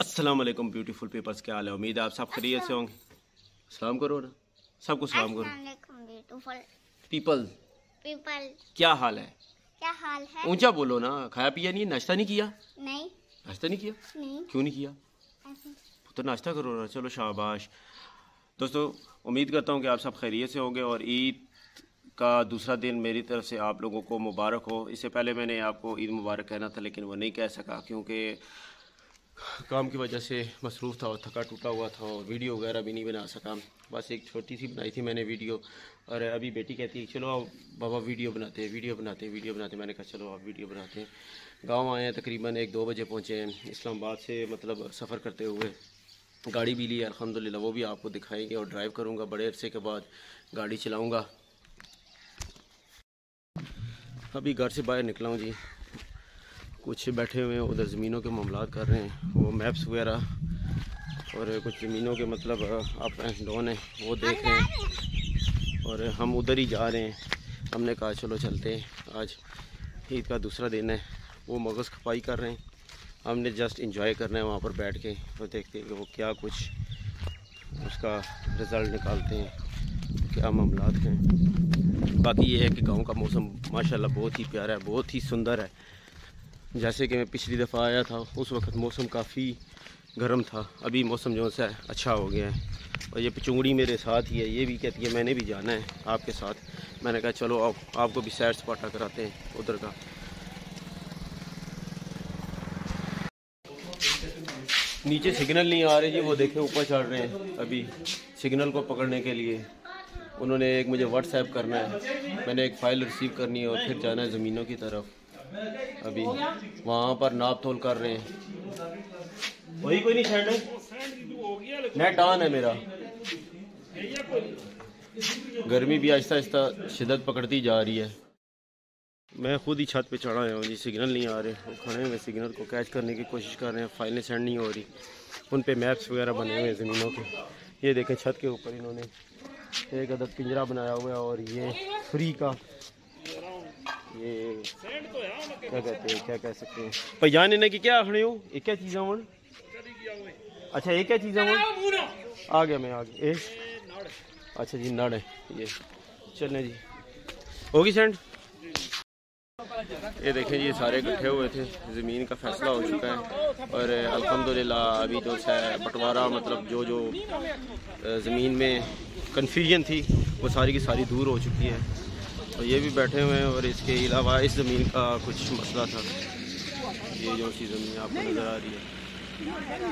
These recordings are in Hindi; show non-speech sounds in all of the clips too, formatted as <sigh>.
अस्सलाम वालेकुम ब्यूटीफुल पीपल्स क्या हाल है? उम्मीद है आप सब खरीत से होंगे। सलाम करो ना। सबको सलाम करो। पीपल पीपल क्या हाल है? क्या हाल है? ऊँचा बोलो ना। खाया पिया नहीं? नाश्ता नहीं किया? नहीं। नाश्ता नहीं किया? नहीं। क्यों नहीं किया? तो नाश्ता करो ना। चलो शाबाश। दोस्तों उम्मीद करता हूँ कि आप सब खैरियत से होंगे और ईद का दूसरा दिन मेरी तरफ़ से आप लोगों को मुबारक हो। इससे पहले मैंने आपको ईद मुबारक कहना था लेकिन वो नहीं कह सका क्योंकि काम की वजह से मसरूफ़ था और थका टूटा हुआ था और वीडियो वगैरह भी नहीं बना सका। बस एक छोटी सी बनाई थी मैंने वीडियो। और अभी बेटी कहती है, चलो आओ, बाबा वीडियो बनाते हैं, वीडियो बनाते हैं, वीडियो बनाते हैं। मैंने कहा, चलो आप वीडियो बनाते हैं। गाँव आए हैं, तकरीबन एक दो बजे पहुँचे हैं, इस्लामाबाद से मतलब सफ़र करते हुए। गाड़ी भी ली अल्हम्दुलिल्लाह, वो भी आपको दिखाएँगे और ड्राइव करूँगा, बड़े अरसे के बाद गाड़ी चलाऊँगा। अभी घर से बाहर निकला हूँ जी। कुछ बैठे हुए हैं, उधर ज़मीनों के मामला कर रहे हैं, वो मैप्स वगैरह, और कुछ ज़मीनों के मतलब अप एंड है, वो देख रहे हैं, और हम उधर ही जा रहे हैं। हमने कहा, चलो चलते हैं, आज ईद का दूसरा दिन है। वो मगज़ खपाई कर रहे हैं। हमने जस्ट इंजॉय करना है वहाँ पर बैठ के, और देखते हैं कि वो क्या कुछ उसका रिज़ल्ट निकालते हैं, क्या मामला हैं। बाकी ये है कि गाँव का मौसम, माशाल्लाह बहुत ही प्यारा है, बहुत ही सुंदर है। जैसे कि मैं पिछली दफ़ा आया था, उस वक्त मौसम काफ़ी गर्म था। अभी मौसम जो है अच्छा हो गया है। और ये पिचुंगड़ी मेरे साथ ही है, ये भी कहती है, मैंने भी जाना है आपके साथ। मैंने कहा, चलो, आप, आपको भी सैर सपाटा कराते हैं उधर का। नीचे सिग्नल नहीं आ रहे जी, वो देखे ऊपर चढ़ रहे हैं अभी। सिग्नल को पकड़ने के लिए उन्होंने एक मुझे व्हाट्सएप करना है। मैंने एक फ़ाइल रिसीव करनी है और फिर जाना है ज़मीनों की तरफ़। अभी वहाँ पर नाप तोल कर रहे हैं। वही कोई नहीं सैंड नेट ऑन है मेरा। गर्मी भी आहिस्ता आहिस्ता शिदत पकड़ती जा रही है। मैं खुद ही छत पे चढ़ा हूँ जी सिग्नल नहीं आ रहे। वो खड़े हुए सिग्नल को कैच करने की कोशिश कर रहे हैं। फाइलें सेंड नहीं हो रही। उन पे मैप्स वगैरह बने हुए हैं ज़मीनों के। ये देखें छत के ऊपर इन्होंने एक अदद पिंजरा बनाया हुआ है और ये फ्री का ये क्या कहते हैं क्या कह सकते हैं? भैया ने की क्या आखने हो? एक क्या चीज़ है अच्छा एक क्या चीज़ है आ गया मैं आ गया। अच्छा जी नड़ है। ये। चलने जी। होगी सेंड? ये देखें ये सारे इकट्ठे हुए थे। ज़मीन का फैसला हो चुका है। और अल्हम्दुलिल्लाह अभी तो है बंटवारा मतलब जो जो ज़मीन में कन्फ्यूज़न थी वो सारी की सारी दूर हो चुकी है। और ये भी बैठे हुए हैं और इसके अलावा इस ज़मीन का कुछ मसला था। ये जो सी ज़मीन आपको नज़र आ रही है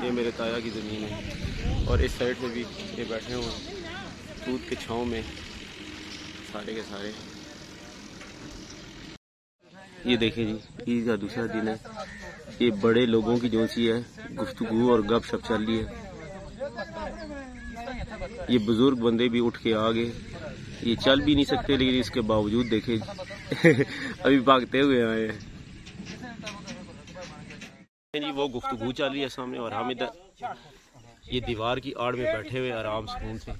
ये मेरे ताया की ज़मीन है। और इस साइड से भी ये बैठे हुए हैं। दूध के छाँव में सारे के सारे। ये देखें जी ईद का दूसरा दिन है। ये बड़े लोगों की जो सी है गुफ्तगु और गप शप चल रही है। ये बुज़ुर्ग बंदे भी उठ के आ गए। ये चल भी नहीं सकते लेकिन इसके बावजूद देखे। अभी भागते हुए आए हैं जी वो गुफ्तगु चल रही है सामने और हम इधर ये दीवार की आड़ में बैठे हुए आराम सुकून से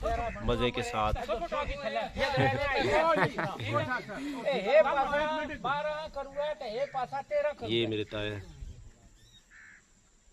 मज़े के साथ। <laughs> ये मेरे ताए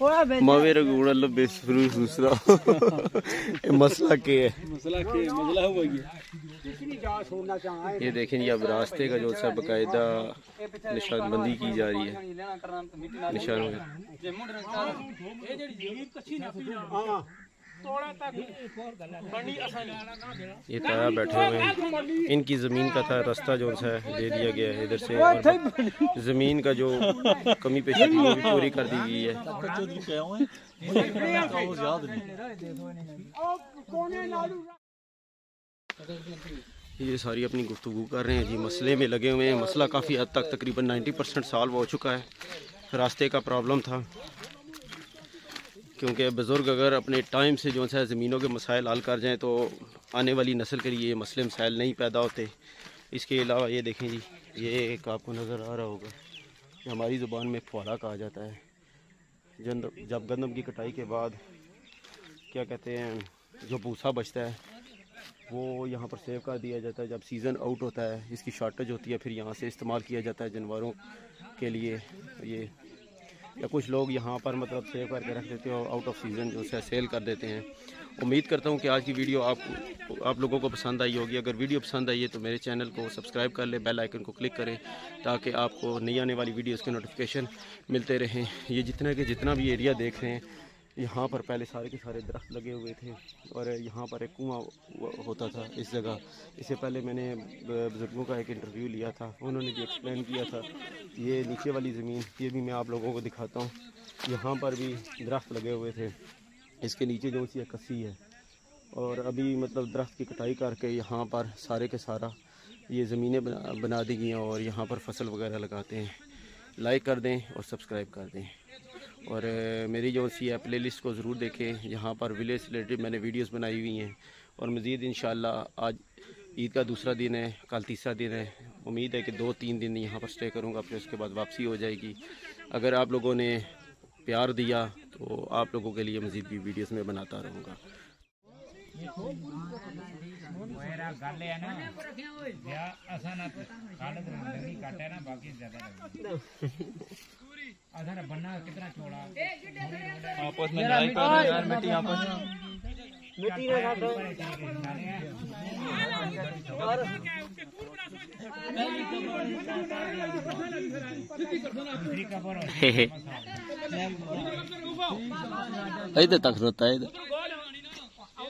मवेर गुड़ल बेसरू दूसरा। मसला के है। मसला के मसला हो गया। ये देखें अब रास्ते का जो सा बकायदा निशानबंदी की जा रही है। निशान ये ताया बैठे हुए हैं। इनकी ज़मीन का था रास्ता जो है दे दिया गया है इधर से। ज़मीन का जो कमी पेशी थी वो भी पूरी कर दी गई है। ये सारी अपनी गुफ्तु कर रहे हैं जी। मसले में लगे हुए हैं। मसला काफ़ी हद तक तकरीबन 90 परसेंट सॉल्व हो चुका है। रास्ते का प्रॉब्लम था। क्योंकि बुज़ुर्ग अगर अपने टाइम से जो है ज़मीनों के मसाइल हल कर जाएँ तो आने वाली नस्ल के लिए ये मसले मसाइल नहीं पैदा होते। इसके अलावा ये देखें जी, ये एक आपको नज़र आ रहा होगा हमारी ज़ुबान में फुहारा कहा जाता है। जब गंदम की कटाई के बाद, क्या कहते हैं, जो भूसा बचता है, वो यहाँ पर सेव कर दिया जाता है। जब सीज़न आउट होता है, इसकी शॉर्टेज होती है, फिर यहाँ से इस्तेमाल किया जाता है जानवरों के लिए ये या कुछ लोग यहाँ पर मतलब सेव करके रख देते हैं और आउट ऑफ़ सीज़न जो है सेल कर देते हैं। उम्मीद करता हूँ कि आज की वीडियो आप आप लोगों को पसंद आई होगी। अगर वीडियो पसंद आई है तो मेरे चैनल को सब्सक्राइब कर लें बेल आइकन को क्लिक करें, ताकि आपको नई आने वाली वीडियोज़ के नोटिफिकेशन मिलते रहें। ये जितना के जितना भी एरिया देख रहे हैं यहाँ पर पहले सारे के सारे दरख्त लगे हुए थे और यहाँ पर एक कुआँ होता था इस जगह। इससे पहले मैंने बुज़ुर्गों का एक इंटरव्यू लिया था। उन्होंने भी एक्सप्लेन किया था ये नीचे वाली ज़मीन ये भी मैं आप लोगों को दिखाता हूँ। यहाँ पर भी दरख्त लगे हुए थे। इसके नीचे जो सी कसी है। और अभी मतलब दरख्त की कटाई करके यहाँ पर सारे के सारा ये ज़मीनें बना, बना दी गई हैं और यहाँ पर फ़सल वगैरह लगाते हैं। लाइक कर दें और सब्सक्राइब कर दें। और मेरी जो सी है प्ले लिस्ट को ज़रूर देखें। यहाँ पर विलेज रिलेटेड मैंने वीडियोस बनाई हुई हैं। और मज़ीद इन आज ईद का दूसरा दिन है, कल तीसरा दिन है। उम्मीद है कि दो तीन दिन यहाँ पर स्टे करूँगा, फिर उसके बाद वापसी हो जाएगी। अगर आप लोगों ने प्यार दिया तो आप लोगों के लिए मज़ीद भी वीडियोस में बनाता रहूँगा। अधर बनना कितना चौड़ा? आपस में लड़ाई कर रहे यार मिट्टी आपस में। मिट्टी ना खा दो और इधर तक रोता है इधर।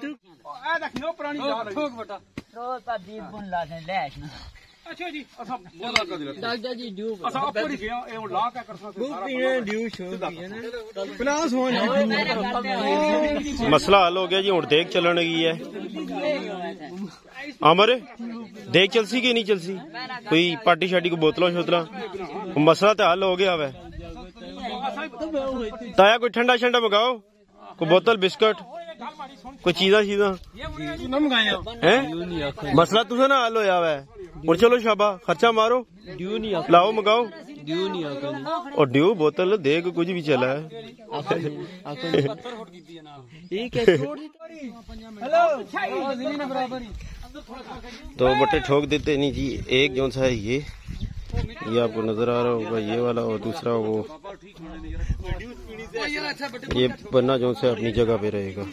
तो- मसला हल हो गया जी हूँ देख चलन गई है। अमर, देख चलसी की नहीं चलसी? कोई पार्टी शाटी को बोतलों शोतला? मसला तो हल हो गया वै। ताया कोई ठंडा शंडा मंगाओ? कोई बोतल, बिस्कुट? कोई चीजा चीजा मसला तुझे ना हल होया हुआ और चलो शाबा खर्चा मारो। ड्यू नहीं लाओ मंगाओ। ड्यू नहीं आका और ड्यू बोतल देख कुछ भी चला है। तो बटे ठोक देते नहीं जी एक जो सा है ये। ये आपको नज़र आ रहा होगा ये वाला और दूसरा वो। ये पन्ना जो से अपनी जगह पे रहेगा।